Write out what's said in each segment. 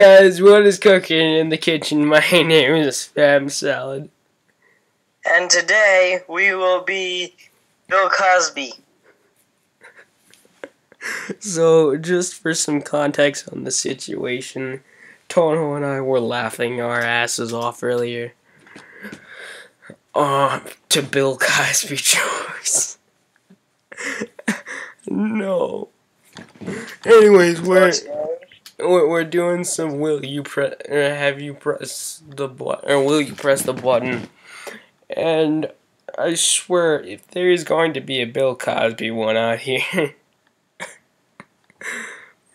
Guys, what is cooking in the kitchen? My name is Fam Salad. And today we will be Bill Cosby. So, just for some context on the situation, Tono and I were laughing our asses off earlier. Uh, to Bill Cosby jokes. no. Anyways, we're we're we're doing some. Will you press? Or have you press the button? Or will you press the button? And I swear, if there is going to be a Bill Cosby one out here.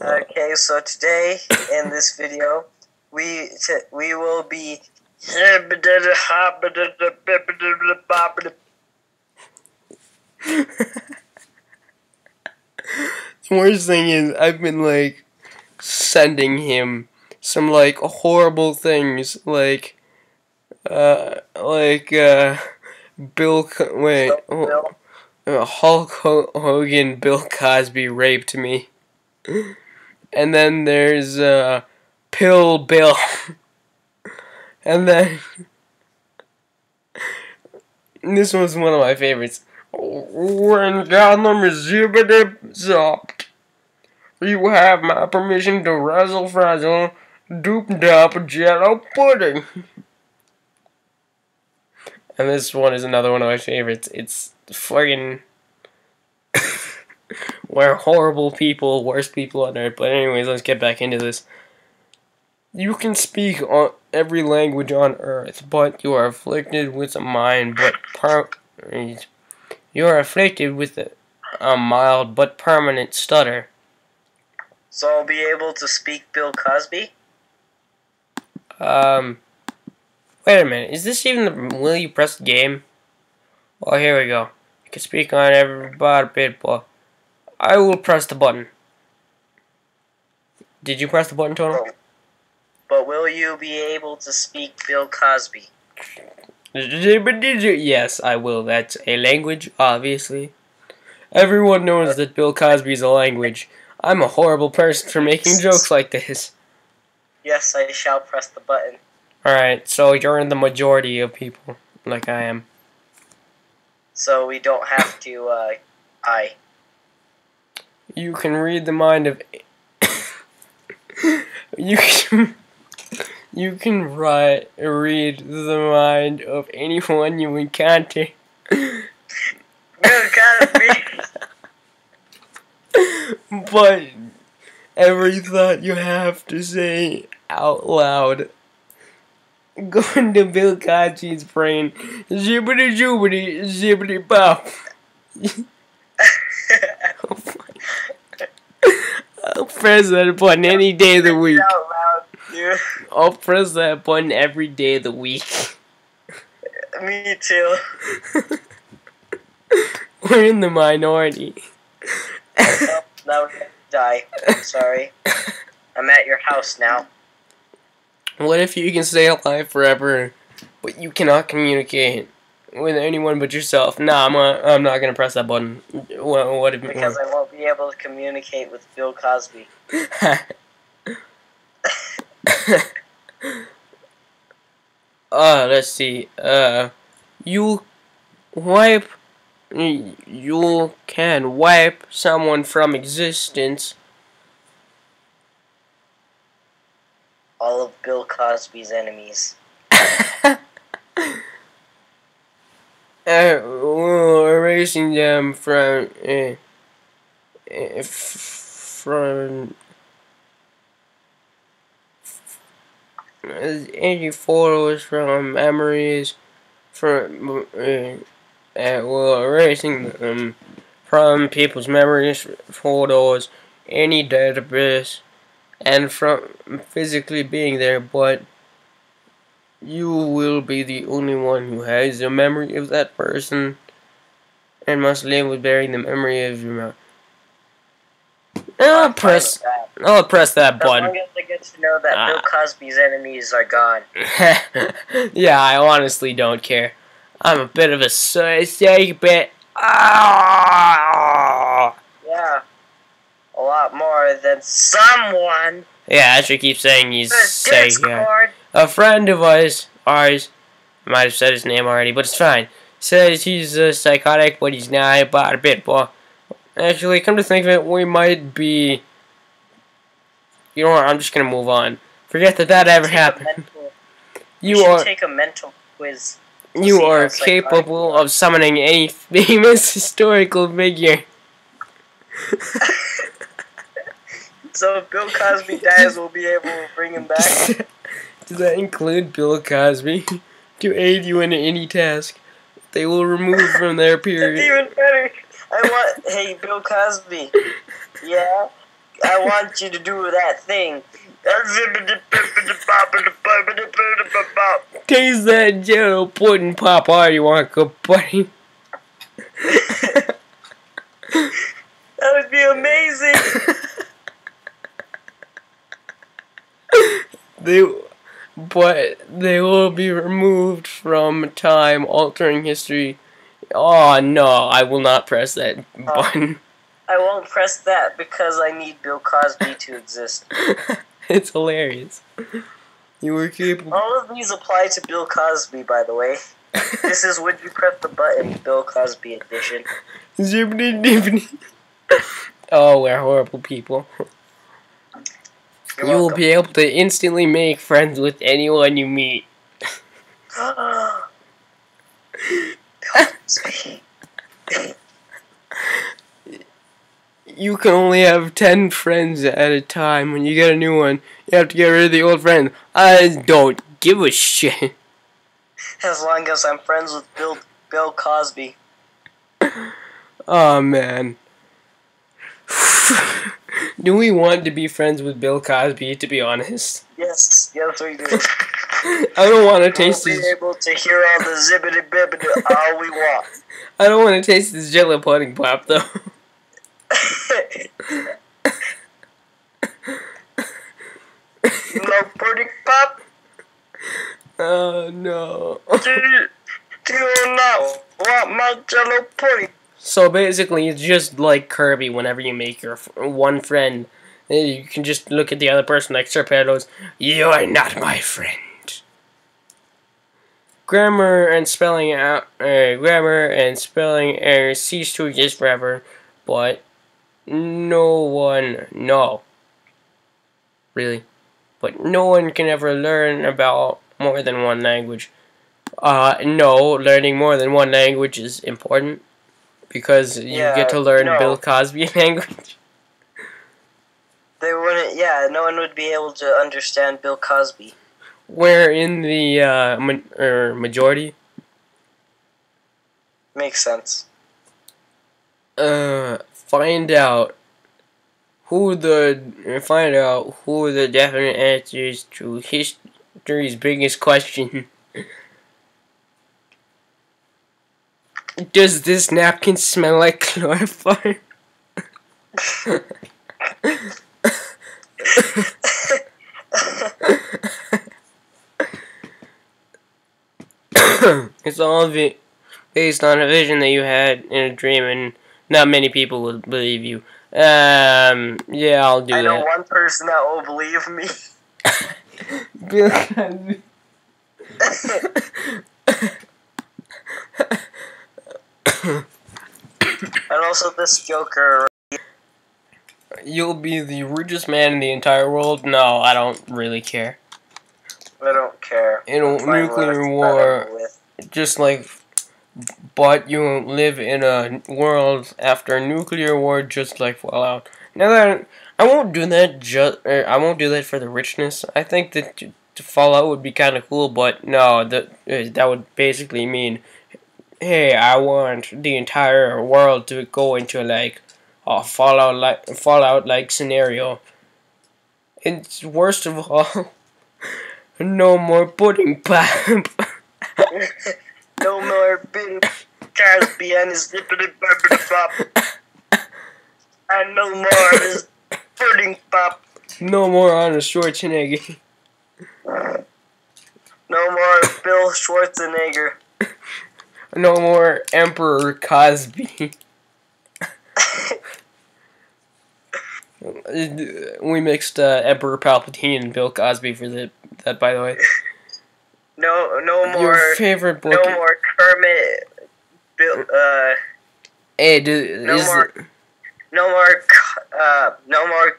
Uh, okay, so today in this video, we t- we will be. The worst thing is, I've been like sending him some like horrible things, like, uh, like, uh, Bill, Co- wait, uh, Hulk Ho- Hogan, Bill Cosby raped me. And then there's, uh, Pill Bill. and then, this was one of my favorites. When Gotham is zippity zopped, you have my permission to razzle frazzle, doop dop jello pudding. And this one is another one of my favorites. It's fucking. We're horrible people, worst people on earth. But, anyways, let's get back into this. You can speak on every language on earth, but you are afflicted with a mind, but per- you are afflicted with a, a mild but permanent stutter. So I'll be able to speak Bill Cosby. Um, wait a minute. Is this even the will you press the game? Well, here we go. You can speak on everybody, people. I will press the button. Did you press the button, Tono? But will you be able to speak Bill Cosby? Yes, I will. That's a language, obviously. Everyone knows that Bill Cosby is a language. I'm a horrible person for making jokes like this. Yes, I shall press the button. Alright, so you're in the majority of people, like I am. So we don't have to, uh, I. You can read the mind of. you can. You can write, read the mind of anyone you encounter. Bill Cosby! but every thought you have to say out loud. Going to Bill Cosby's brain. Zippity zoobity, zippity pop. I'll press that button any day of the week. Loud. I'll press that button every day of the week. Me too. We're in the minority. Gonna die. Sorry. I'm at your house now. What if you can stay alive forever, but you cannot communicate with anyone but yourself? Nah, I'm, uh, I'm not gonna press that button. What, what if? Because I won't be able to communicate with Bill Cosby. uh, let's see. Uh, you wipe. You can wipe someone from existence. All of Bill Cosby's enemies. uh, erasing them from uh, uh, from any photos from memories from uh, uh, well erasing them from people's memories photos any database and from physically being there but you will be the only one who has the memory of that person and must live with bearing the memory of your mouth. I'll press. I'll press that As button. long as I get to know that Bill Ah. Cosby's enemies are gone. yeah, I honestly don't care. I'm a bit of a psych bit. Ah! Yeah. A lot more than someone. Yeah, I should keep saying he's saying A friend of ours, ours, I might have said his name already, but it's fine. Says he's uh, psychotic, but he's not about a bit. But actually, come to think of it, we might be. You know what? I'm just gonna move on. Forget that that ever Take happened. You should are take a mental quiz. You are capable are. of summoning any famous historical figure. So if Bill Cosby dies, we'll be able to bring him back. Does that include Bill Cosby? to aid you in any task, they will remove from their That's period. even better. I want. Hey, Bill Cosby. Yeah, I want you to do that thing. Taste that jello pudding pop all you want, good buddy. That would be amazing. They, but they will be removed from time, altering history. Oh no, I will not press that oh. button. I won't press that because I need Bill Cosby to exist. it's hilarious. You were capable. All of these apply to Bill Cosby, by the way. This is when you press the button, Bill Cosby edition. Zippity dippity. Oh, we're horrible people. You're you will welcome. be able to instantly make friends with anyone you meet. Cosby. You can only have 10 friends at a time. When you get a new one, you have to get rid of the old friend. I don't give a shit. As long as I'm friends with Bill Bill Cosby. Oh man. Do we want to be friends with Bill Cosby, to be honest? Yes, yes we do. I don't want to taste We'll be his. able to hear all the zibbity bibbity all we want. I don't want to taste this jello pudding pop, though. No pudding pop? Oh no. Do you, do you not want my jello pudding? So basically, it's just like Kirby. Whenever you make your one friend, eh, you can just look at the other person like Sir Pedro's. You're not my friend. Grammar and spelling out, uh, grammar and spelling errors cease to exist forever, but no one, no, really, but no one can ever learn about more than one language. Uh, no, learning more than one language is important because you Yeah, get to learn no. Bill Cosby language. They wouldn't, yeah, no one would be able to understand Bill Cosby. Where in the uh, ma- er, majority, Makes sense. uh, find out who the find out who the definite answers to history's biggest question. Does this napkin smell like chloroform? it's all based on a vision that you had in a dream, and not many people will believe you. Um, yeah, I'll do I know that. one person that will believe me. Bill Cosby. And also this Joker. You'll be the richest man in the entire world. No, I don't really care. I don't care. In a nuclear war, just like, but you live in a world after a nuclear war, just like Fallout. Now that I won't do that, just I won't do that for the richness. I think that Fallout would be kind of cool, but no, that uh, that would basically mean, hey, I want the entire world to go into like a Fallout like Fallout like scenario. It's worst of all, no more pudding pop. no more Bill Cosby and his zippity bippity pop. And no more of his pudding pop. No more on a Schwarzenegger. No more Bill Schwarzenegger. No more Emperor Cosby. We mixed uh, Emperor Palpatine and Bill Cosby for the, that, by the way. No, no more. Your favorite book? No more Kermit. Bill. Uh. Hey, do, no more. No more. Uh. No more.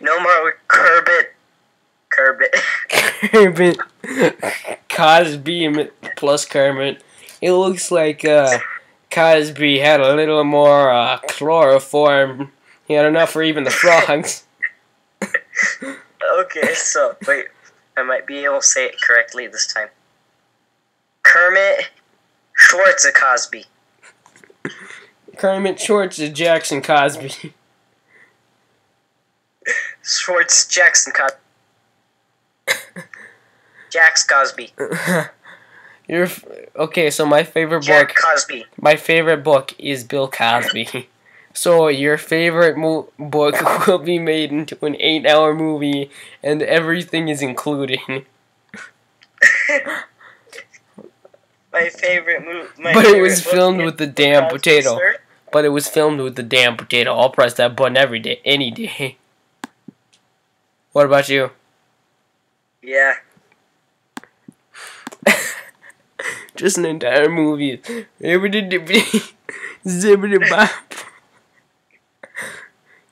No more Kerbit. Kerbit. Kermit Cosby plus Kermit. It looks like uh, Cosby had a little more uh, chloroform. He had enough for even the frogs. okay, so wait, I might be able to say it correctly this time. Kermit Schwartz Cosby. Kermit Schwartz is Jackson Cosby. Schwartz Jackson Cosby. Jax Cosby. You're f- okay. So my favorite Jack book, Cosby. my favorite book is Bill Cosby. So your favorite mo- book will be made into an eight-hour movie, and everything is included. My favorite movie. But it was filmed with the damn potato. But it was filmed with the damn potato. I'll press that button every day, any day. What about you? Yeah. Just an entire movie.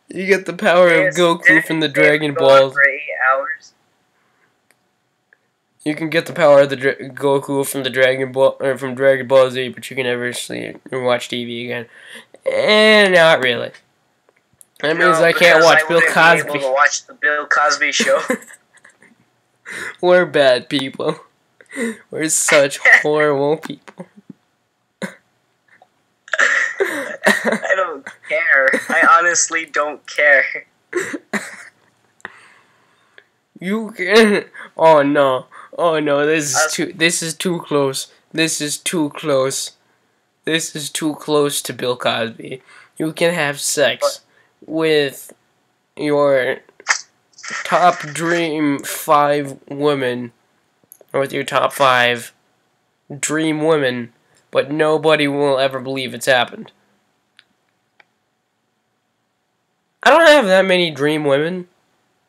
You get the power of Goku from the Dragon Balls. For eight hours. You can get the power of the Dra- Goku from the Dragon Ball or from Dragon Ball Z, but you can never see or watch TV again. And not really. That means I can't watch I Bill wouldn't be able Cosby. to watch the Bill Cosby show. We're bad people. We're such horrible people. I don't care. I honestly don't care. You can. Oh no. Oh no. This is too. This is too close. This is too close. This is too close to Bill Cosby. You can have sex with your top dream five women, or with your top five dream women, but nobody will ever believe it's happened. I don't have that many dream women.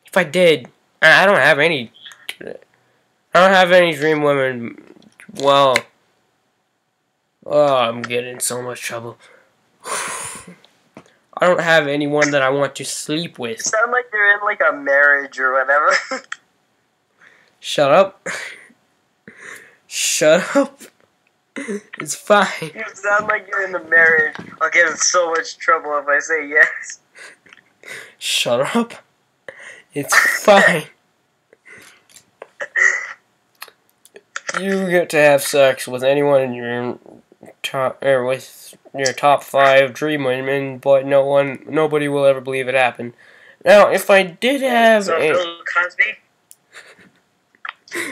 If I did, I don't have any. I don't have any dream women. Well, oh, I'm getting in so much trouble. I don't have anyone that I want to sleep with. sound like you're in like a marriage or whatever. Shut up. Shut up. It's fine. you sound like you're in a marriage. I'll get in so much trouble if I say yes. Shut up. It's fine. You get to have sex with anyone in your top or with your top five dream women, but no one, nobody will ever believe it happened. Now, if I did have So a, Bill Cosby.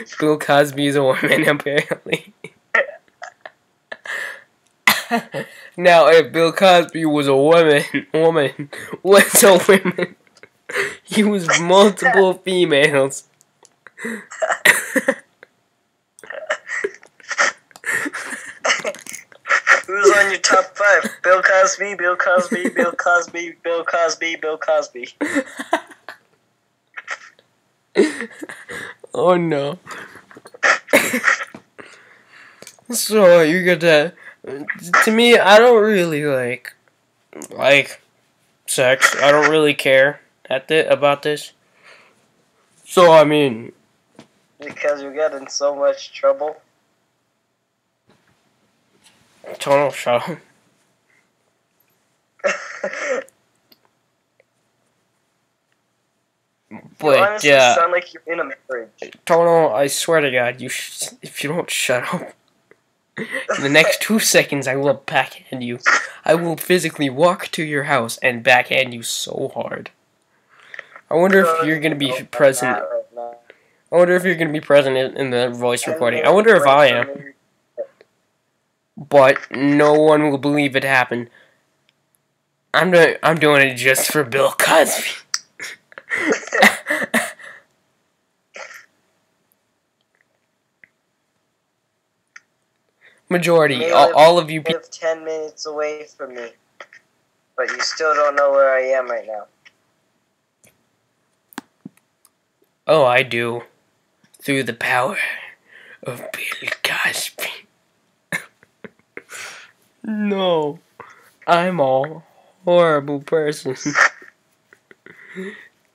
Bill Cosby is a woman, apparently. now, if Bill Cosby was a woman, woman was a woman, he was multiple females. Who's on your top five? Bill Cosby, Bill Cosby, Bill Cosby, Bill Cosby, Bill Cosby. oh no. so you get that. To me, I don't really like like sex. I don't really care at the about this. So I mean, Because you get in so much trouble. Total shut up. you But uh, sound like you're in a marriage. Tono, I swear to God, you sh- if you don't shut up, in the next two seconds I will backhand you. I will physically walk to your house and backhand you so hard. I wonder if you're gonna be present. I wonder if you're gonna be present in, the voice recording. I wonder if I am, but no one will believe it happened. I'm doing. I'm doing it just for Bill Cosby. Majority, all, all, of you. people ten minutes away from me, but you still don't know where I am right now. Oh, I do. Through the power of Bill Cosby. no, I'm a horrible person.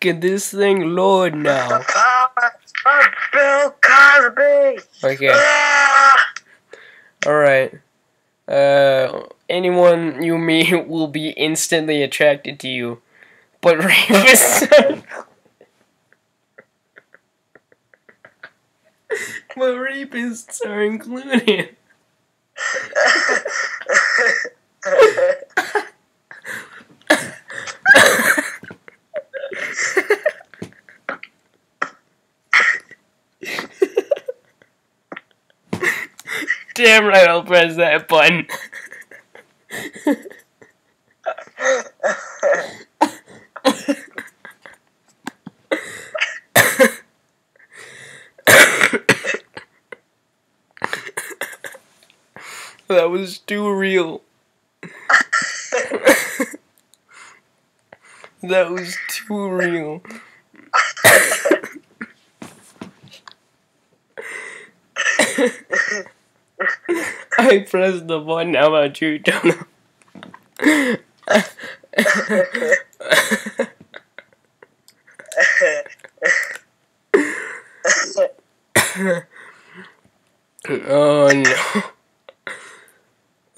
Get this thing load now. The power of Bill Cosby. Okay. Alright. Uh, anyone you meet will be instantly attracted to you. But rapists. but rapists are included. Damn right, I'll press that button. that was too real. that was too real. I pressed the button. How about you, Jonah? oh no.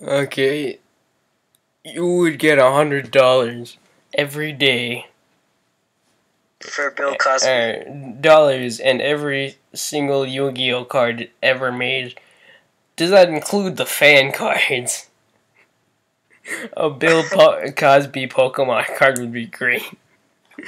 Okay. You would get a hundred dollars every day. For Bill Cosby. Uh, dollars and every single Yu-Gi-Oh card ever made. Does that include the fan cards? A Bill po- Cosby Pokemon card would be great.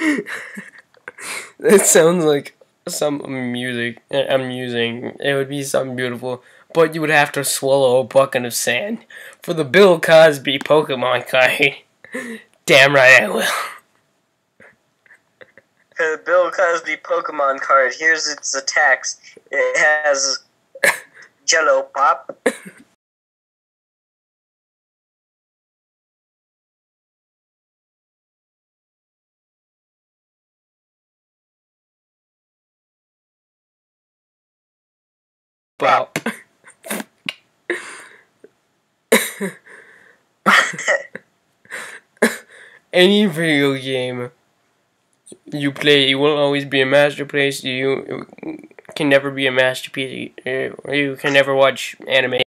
that sounds like some music uh, I'm using. It would be something beautiful, but you would have to swallow a bucket of sand for the Bill Cosby Pokemon card. Damn right I will. For the Bill Cosby Pokemon card, here's its attacks. It has Jello Pop. Bop. Any video game you play, it will always be a masterpiece. You can never be a masterpiece. You can never watch anime.